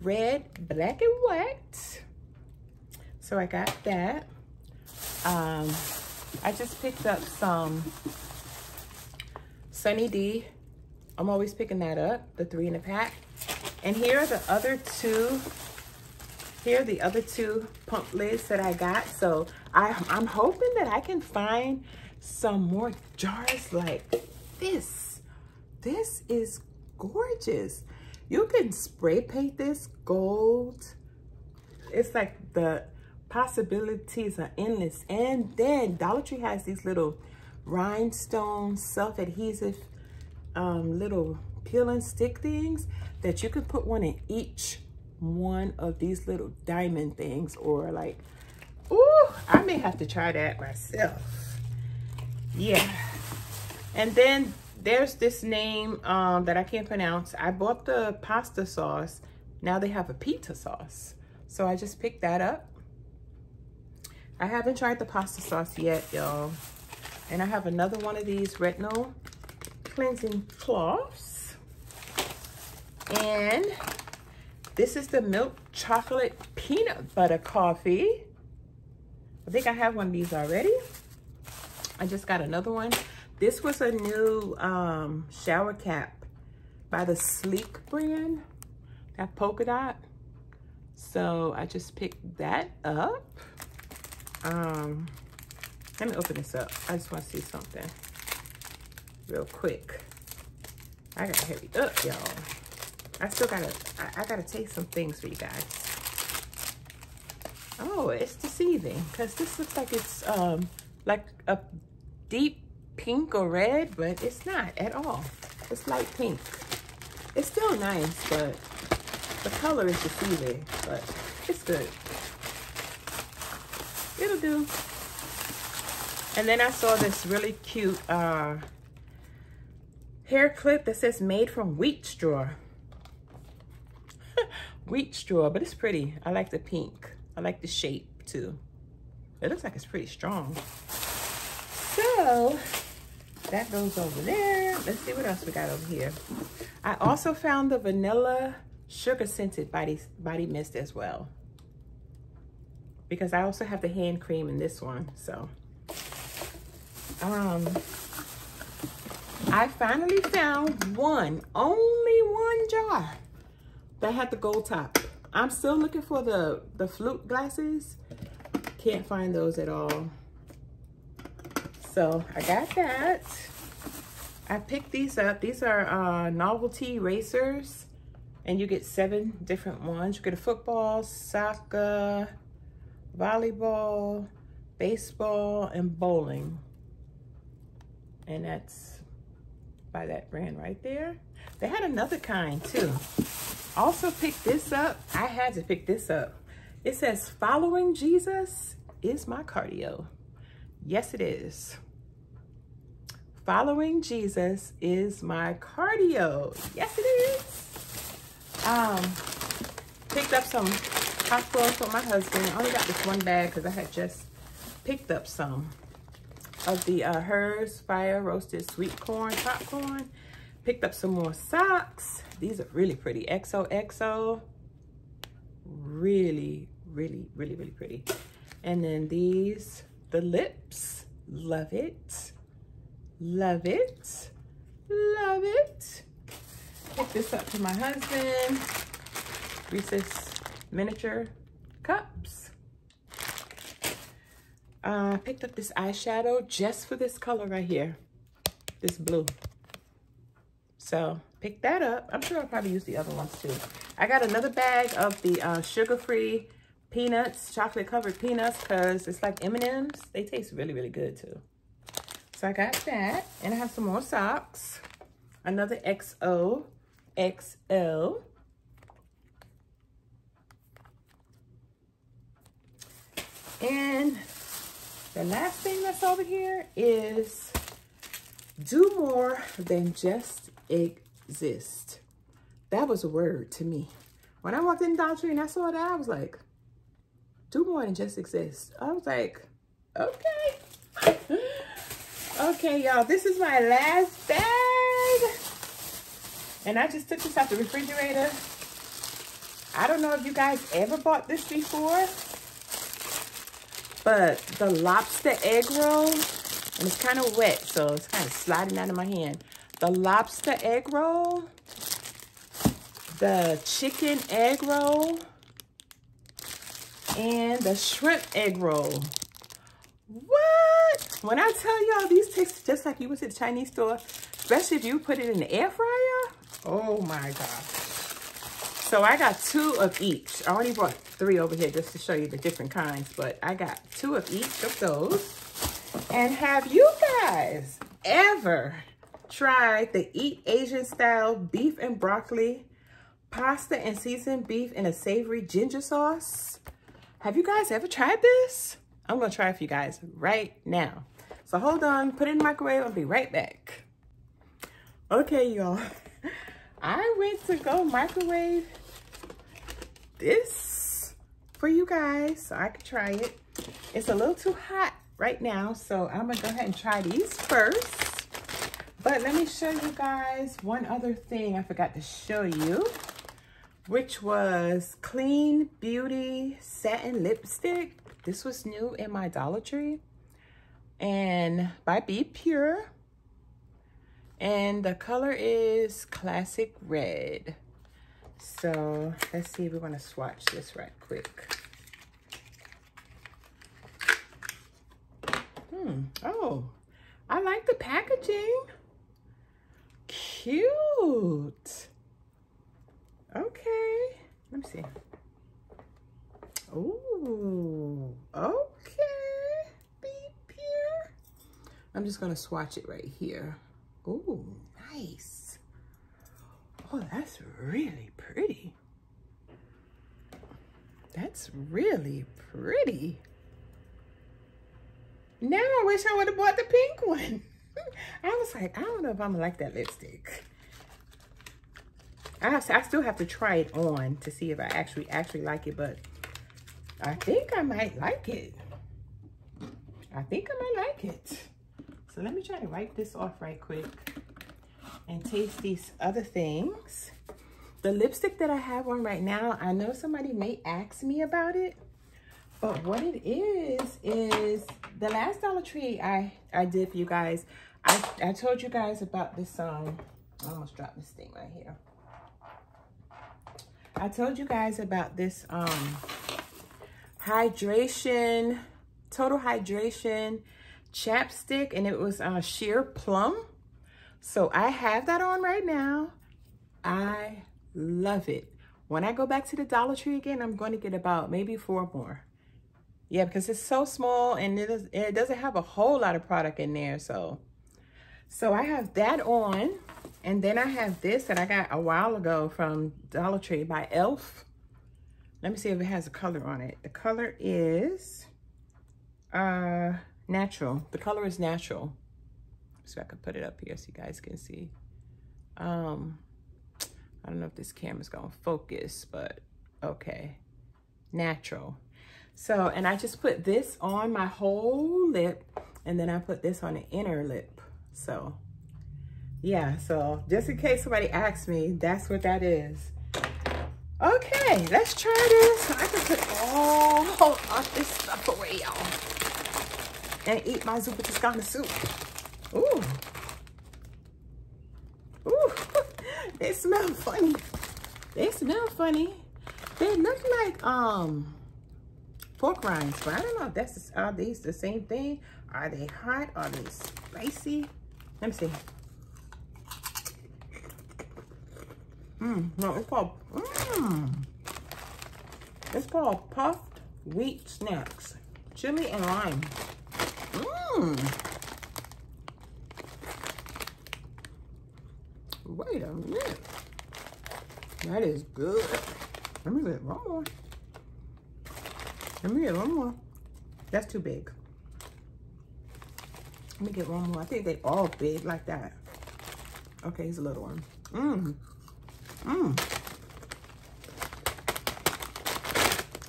Red, black, and white. So I got that. Um, I just picked up some Sunny D. I'm always picking that up, the three in a pack. And here are the other two, here are the other two pump lids that I got. So I, I'm hoping that I can find some more jars like this. This is gorgeous. You can spray paint this gold. It's like the possibilities are endless. And then Dollar Tree has these little rhinestone self-adhesive um, little peel and stick things that you can put one in each one of these little diamond things or like, oh, I may have to try that myself. Yeah. And then there's this name um, that I can't pronounce. I bought the pasta sauce. Now they have a pizza sauce. So I just picked that up. I haven't tried the pasta sauce yet, y'all. And I have another one of these retinol cleansing cloths. And this is the milk chocolate peanut butter coffee. I think I have one of these already. I just got another one. This was a new um, shower cap by the Sleek brand, that polka dot. So I just picked that up. Um, Let me open this up. I just want to see something real quick. I gotta hurry up, y'all. I still gotta, I, I, gotta taste some things for you guys. Oh, it's deceiving because this looks like it's um like a deep pink or red, but it's not at all. It's light pink. It's still nice, but the color is deceiving, but it's good. It'll do. And then I saw this really cute uh, hair clip that says made from wheat straw. [LAUGHS] wheat straw, but it's pretty. I like the pink. I like the shape too. It looks like it's pretty strong. So that goes over there. Let's see what else we got over here. I also found the vanilla sugar scented body, body mist as well. Because I also have the hand cream in this one, so. Um, I finally found one, only one jar that had the gold top. I'm still looking for the, the flute glasses. Can't find those at all. So I got that. I picked these up. These are uh, novelty racers. And you get seven different ones. You get a football, soccer, volleyball, baseball, and bowling. And that's by that brand right there. They had another kind too. Also picked this up. I had to pick this up. It says, following Jesus is my cardio. Yes, it is. Following Jesus is my cardio. Yes, it is. Um, picked up some popcorn for my husband. I only got this one bag because I had just picked up some of the uh, Herr's Fire Roasted Sweet Corn Popcorn. Picked up some more socks. These are really pretty. XOXO. Really, really, really, really pretty. And then these the lips. Love it. Love it. Love it. Pick this up for my husband. Reese's miniature cups. I picked up this eyeshadow just for this color right here. This blue. So pick that up. I'm sure I'll probably use the other ones too. I got another bag of the uh, sugar-free peanuts, chocolate covered peanuts, because it's like M&M's. They taste really, really good too. So I got that. And I have some more socks. Another XO, XL. And the last thing that's over here is do more than just exist. That was a word to me. When I walked in Dollar Tree and I saw that, I was like, do more than just exist. I was like, okay. [LAUGHS] okay, y'all, this is my last bag. And I just took this out the refrigerator. I don't know if you guys ever bought this before, but the lobster egg roll, and it's kind of wet, so it's kind of sliding out of my hand. The lobster egg roll, the chicken egg roll, and the shrimp egg roll. What? When I tell y'all these taste just like you went to the Chinese store, especially if you put it in the air fryer. Oh my God. So I got two of each. I only brought three over here just to show you the different kinds, but I got two of each of those. And have you guys ever tried the Eat Asian style beef and broccoli pasta and seasoned beef in a savory ginger sauce? Have you guys ever tried this? I'm gonna try it for you guys right now. So hold on, put it in the microwave, I'll be right back. Okay, y'all. [LAUGHS] I went to go microwave this for you guys so I could try it. It's a little too hot right now, so I'm gonna go ahead and try these first. But let me show you guys one other thing I forgot to show you which was Clean Beauty Satin Lipstick. This was new in my Dollar Tree. And by Be Pure. And the color is Classic Red. So let's see if we want to swatch this right quick. Mm. Oh, I like the packaging. Cute. Okay. Let me see. Ooh, okay. Beep here. I'm just gonna swatch it right here. Ooh, nice. Oh, that's really pretty. That's really pretty. Now I wish I would have bought the pink one. [LAUGHS] I was like, I don't know if I'm gonna like that lipstick. I, I still have to try it on to see if I actually actually like it, but I think I might like it. I think I might like it. So let me try to wipe this off right quick and taste these other things. The lipstick that I have on right now, I know somebody may ask me about it, but what it is, is the last Dollar Tree I, I did for you guys, I, I told you guys about this, um, I almost dropped this thing right here. I told you guys about this um, hydration, total hydration chapstick, and it was uh, sheer plum. So I have that on right now. I love it. When I go back to the Dollar Tree again, I'm going to get about maybe four more. Yeah, because it's so small and it, is, it doesn't have a whole lot of product in there. So, so I have that on. And then I have this that I got a while ago from Dollar Tree by e.l.f. Let me see if it has a color on it. The color is uh, natural. The color is natural. So I can put it up here so you guys can see. Um, I don't know if this camera's gonna focus, but okay. Natural. So, and I just put this on my whole lip and then I put this on the inner lip. So yeah, so just in case somebody asks me, that's what that is. Okay, let's try this. I can put all [LAUGHS] of this stuff away, y'all. And eat my Zuppa Toscana soup. Ooh. Ooh. [LAUGHS] they smell funny. They smell funny. They look like um pork rinds, but I don't know if that's are these the same thing? Are they hot? Are they spicy? Let me see. Mmm, no, it's called, mmm. It's called puffed wheat snacks. Chili and lime. Mmm. Wait a minute. That is good. Let me get one more. Let me get one more. That's too big. Let me get one more. I think they all big like that. Okay, here's a little one. Mmm. Mmm.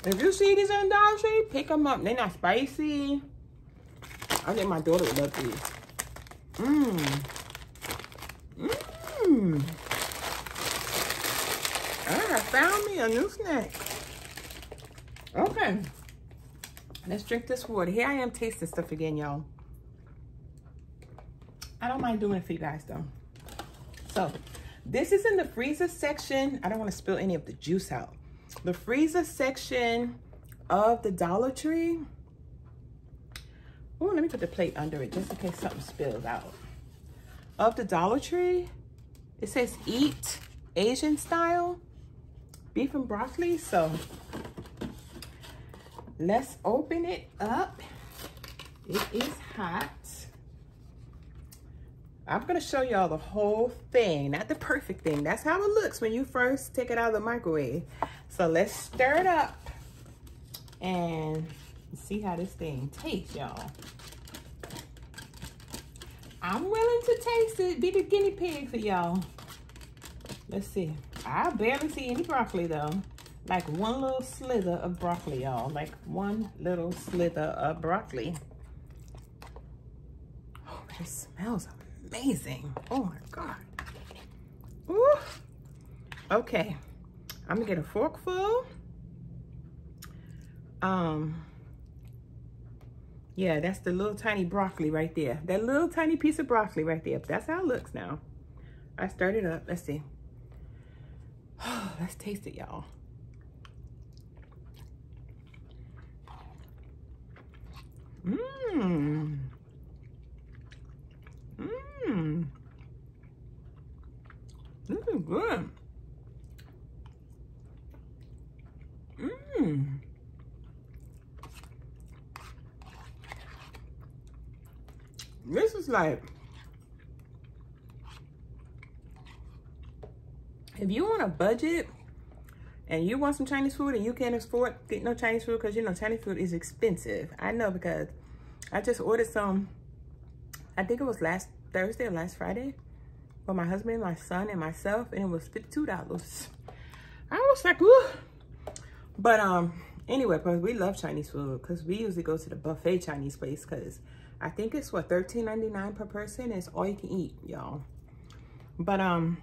If you see these in Dollar Tree, pick them up. They're not spicy. I think my daughter would love these. Mmm. Mmm. Hmm. Ah, I found me a new snack. Okay. Let's drink this water. Here I am tasting stuff again, y'all. I don't mind doing it for you guys, though. So, this is in the freezer section. I don't want to spill any of the juice out. The freezer section of the Dollar Tree. Oh, let me put the plate under it just in case something spills out. Of the Dollar Tree, it says eat Asian style beef and broccoli. So let's open it up. It is hot. I'm gonna show y'all the whole thing, not the perfect thing. That's how it looks when you first take it out of the microwave. So let's stir it up and see how this thing tastes, y'all. I'm willing to taste it, be the guinea pig for y'all. Let's see. I barely see any broccoli though. Like one little slither of broccoli, y'all. Like one little slither of broccoli. Oh, it smells amazing. Oh my God. Ooh. Okay. I'm gonna get a forkful. Um, yeah, that's the little tiny broccoli right there. That little tiny piece of broccoli right there. That's how it looks now. I stirred it up. Let's see. Oh, [SIGHS] let's taste it, y'all. Mmm. Mmm. This is good. Mmm. Like, if you want a budget and you want some Chinese food and you can't afford get no Chinese food because you know Chinese food is expensive. I know because I just ordered some, I think it was last Thursday or last Friday for my husband, my son, and myself, and it was $52. I was like, ooh. But um, anyway, because we love Chinese food because we usually go to the buffet Chinese place because I think it's what $13.99 per person. It's all you can eat, y'all. But um,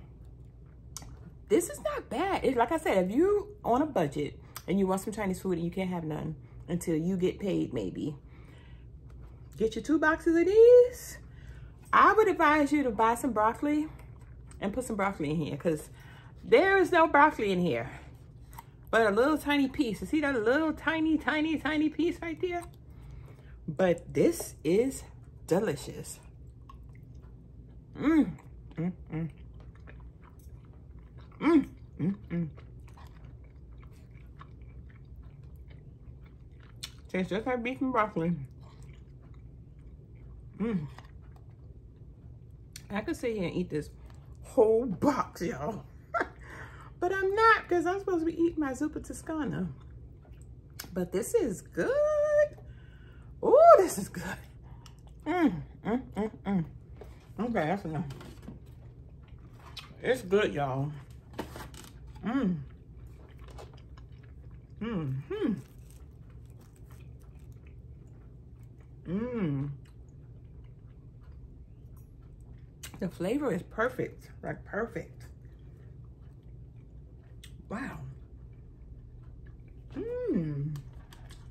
this is not bad. Like I said, if you on a budget and you want some Chinese food and you can't have none until you get paid, maybe get your two boxes of these. I would advise you to buy some broccoli and put some broccoli in here because there is no broccoli in here, but a little tiny piece. You see that little tiny, tiny, tiny piece right there? But this is delicious. Mmm, mmm, mmm. Mmm, mmm. Tastes just like beef and broccoli. Mmm. I could sit here and eat this whole box, y'all. [LAUGHS] but I'm not because I'm supposed to be eating my Zuppa Toscana. But this is good. Oh, this is good. Mmm, mmm, mmm, mmm. Okay, that's enough. It's good, y'all. Mmm. Mmm. Hmm. Mmm. The flavor is perfect, like perfect. Wow. Mmm.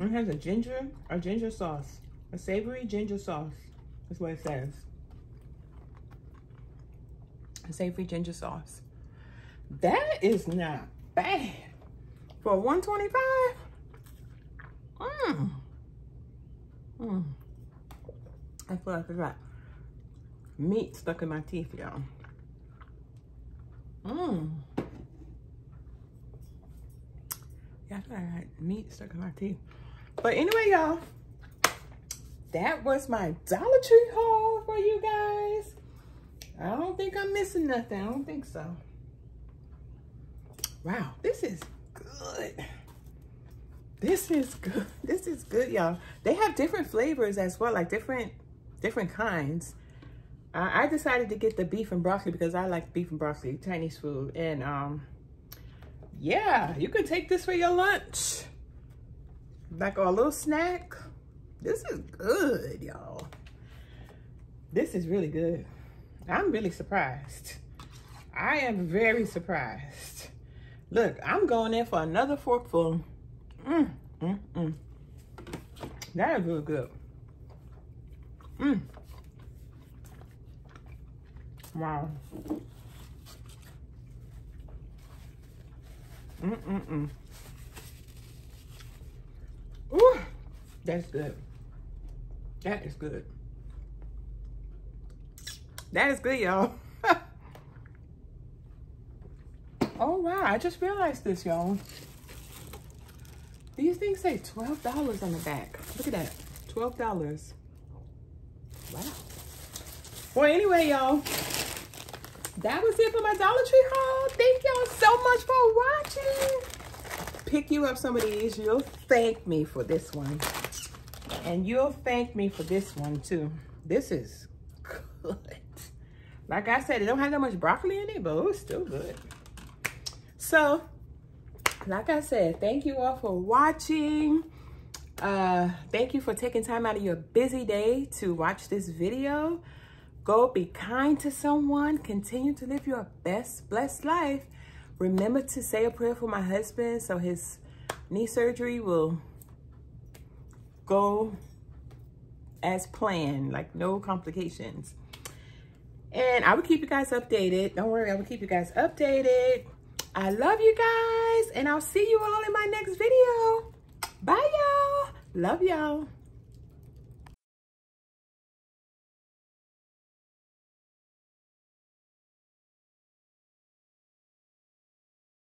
It has a ginger, a ginger sauce, a savory ginger sauce. That's what it says. A savory ginger sauce. That is not bad. For 125 Mmm. Mmm. I feel like I got meat stuck in my teeth, y'all. Mmm. Yeah, I feel like I got meat stuck in my teeth. But anyway, y'all, that was my Dollar Tree haul for you guys. I don't think I'm missing nothing. I don't think so. Wow, this is good. This is good. [LAUGHS] This is good, y'all. They have different flavors as well, like different different kinds. I, I decided to get the beef and broccoli because I like beef and broccoli, Chinese food. And um, yeah, you can take this for your lunch. Like a little snack. This is good, y'all. This is really good. I'm really surprised. I am very surprised. Look, I'm going in for another forkful. Mmm, mmm, mmm. That is really good. Mmm. Wow. Mm-mm-mm. Ooh, that's good. That is good. That is good, y'all. [LAUGHS] oh, wow. I just realized this, y'all. These things say $12 on the back. Look at that. $12. Wow. Well, anyway, y'all that was it for my Dollar Tree haul. Thank y'all so much for watching. Pick you up some of these. You'll thank me for this one. And you'll thank me for this one too. This is good. Like I said, it don't have that much broccoli in it, but it's still good. So, like I said, thank you all for watching. Uh, thank you for taking time out of your busy day to watch this video. Go be kind to someone. Continue to live your best blessed life. Remember to say a prayer for my husband so his knee surgery will go as planned, like no complications. And I will keep you guys updated. Don't worry, I will keep you guys updated. I love you guys, and I'll see you all in my next video. Bye, y'all. Love y'all.